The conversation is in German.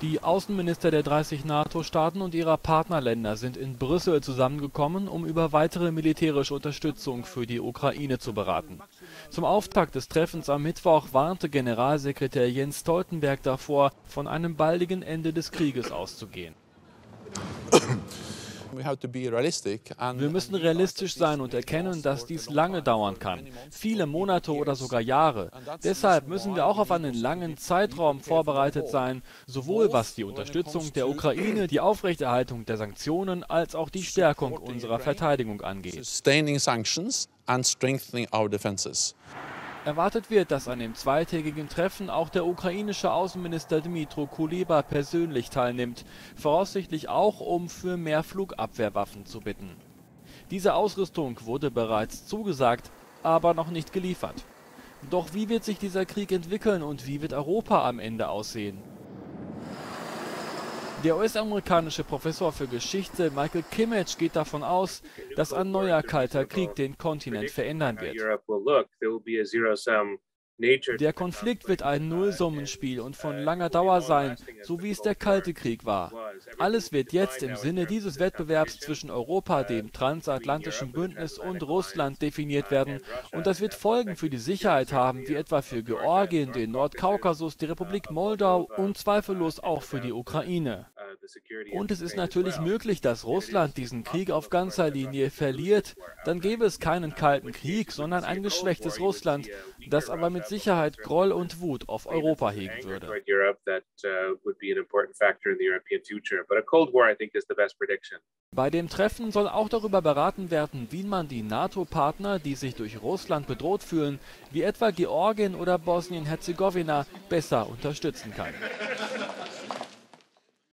Die Außenminister der 30 NATO-Staaten und ihrer Partnerländer sind in Brüssel zusammengekommen, um über weitere militärische Unterstützung für die Ukraine zu beraten. Zum Auftakt des Treffens am Mittwoch warnte Generalsekretär Jens Stoltenberg davor, von einem baldigen Ende des Krieges auszugehen. Wir müssen realistisch sein und erkennen, dass dies lange dauern kann, viele Monate oder sogar Jahre. Deshalb müssen wir auch auf einen langen Zeitraum vorbereitet sein, sowohl was die Unterstützung der Ukraine, die Aufrechterhaltung der Sanktionen als auch die Stärkung unserer Verteidigung angeht. Erwartet wird, dass an dem zweitägigen Treffen auch der ukrainische Außenminister Dmytro Kuleba persönlich teilnimmt, voraussichtlich auch, um für mehr Flugabwehrwaffen zu bitten. Diese Ausrüstung wurde bereits zugesagt, aber noch nicht geliefert. Doch wie wird sich dieser Krieg entwickeln und wie wird Europa am Ende aussehen? Der US-amerikanische Professor für Geschichte Michael Kimmage geht davon aus, dass ein neuer kalter Krieg den Kontinent verändern wird. Der Konflikt wird ein Nullsummenspiel und von langer Dauer sein, so wie es der Kalte Krieg war. Alles wird jetzt im Sinne dieses Wettbewerbs zwischen Europa, dem transatlantischen Bündnis und Russland definiert werden und das wird Folgen für die Sicherheit haben, wie etwa für Georgien, den Nordkaukasus, die Republik Moldau und zweifellos auch für die Ukraine. Und es ist natürlich möglich, dass Russland diesen Krieg auf ganzer Linie verliert. Dann gäbe es keinen kalten Krieg, sondern ein geschwächtes Russland, das aber mit Sicherheit Groll und Wut auf Europa hegen würde. Bei dem Treffen soll auch darüber beraten werden, wie man die NATO-Partner, die sich durch Russland bedroht fühlen, wie etwa Georgien oder Bosnien-Herzegowina, besser unterstützen kann.